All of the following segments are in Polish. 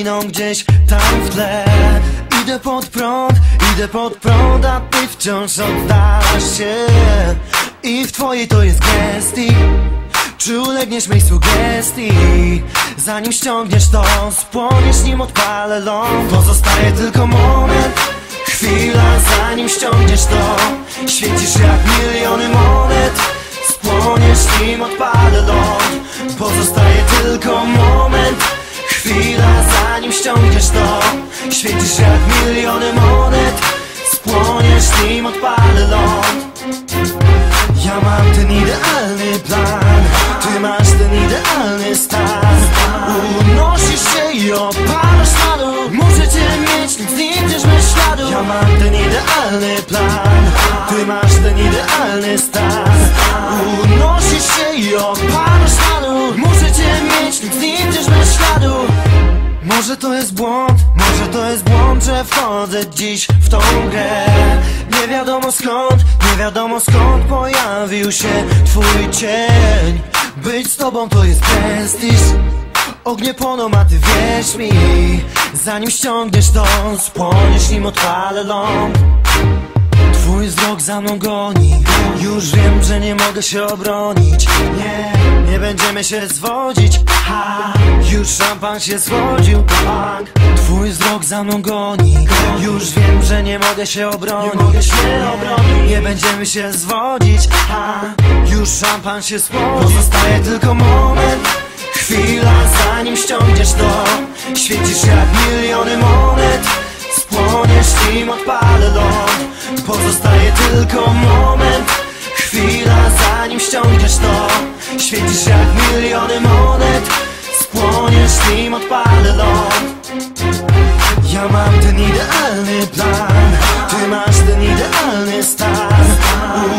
giną gdzieś tam w tle. Idę pod prąd, idę pod prąd, a ty wciąż oddalasz się. I w twojej to jest gestii Czy ulegniesz mej sugestii? Zanim ściągniesz to, spłoniesz nim odpalę ląd. Pozostaje tylko moment Chwila zanim ściągniesz to. Świecisz jak miliony monet. Spłoniesz nim odpalę ląd. Pozostaje tylko moment Chwila zanim ściągniesz to. Świecisz jak miliony monet Spłoniesz nim odpalę ląd Ja mam ten idealny plan Ty masz ten idealny stan. Unosisz się i opalasz na dół cię mieć, nic nie bez śladu. Ja mam ten idealny plan Ty masz ten idealny stan. Unosisz się i opalasz na dół może to jest błąd, może to jest błąd, że wchodzę dziś w tą grę. Nie wiadomo skąd, nie wiadomo skąd pojawił się twój cień. Być z tobą to jest prestiż Ognie płoną, a ty wierz mi. Zanim ściągniesz to, spłoniesz nim odpalę ląd. Twój wzrok za mną goni Już wiem, że nie mogę się obronić. Nie, będziemy się zwodzić. Ha, Już szampan się zwodził. Tak. Twój wzrok za mną goni. Już wiem, że nie mogę się obronić. Nie mogę się obronić. Nie będziemy się zwodzić. Ha, Już szampan się zwodził Pozostaje tylko moment. Chwila zanim ściągniesz to. Świecisz jak miliony monet. Spłoniesz nim odpalę ląd Pozostaje tylko moment. Chwila zanim ściągniesz to Świecisz jak miliony monet Spłoniesz nim odpalę ląd Ja mam ten idealny plan Ty masz ten idealny stan.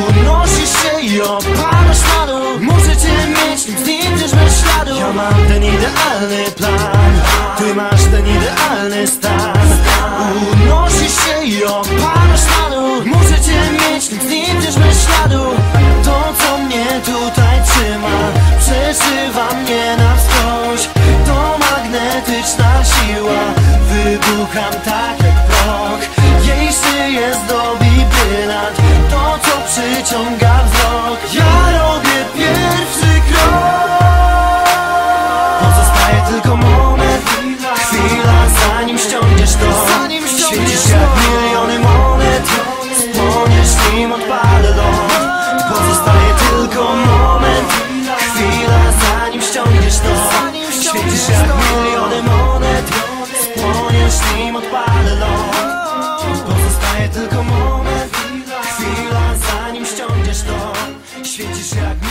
Unosisz się i opadasz na dół Muszę cię mieć, nic nie idziesz bez śladu. Ja mam ten idealny plan Ty masz ten idealny stan Wybucham tak jak proch Jej szyję zdobi brylant To co przyciąga wzrok. Ja robię pierwszy krok. Pozostaje tylko moment? Chwila zanim ściągniesz to. Świecisz jak miliony все эти шаги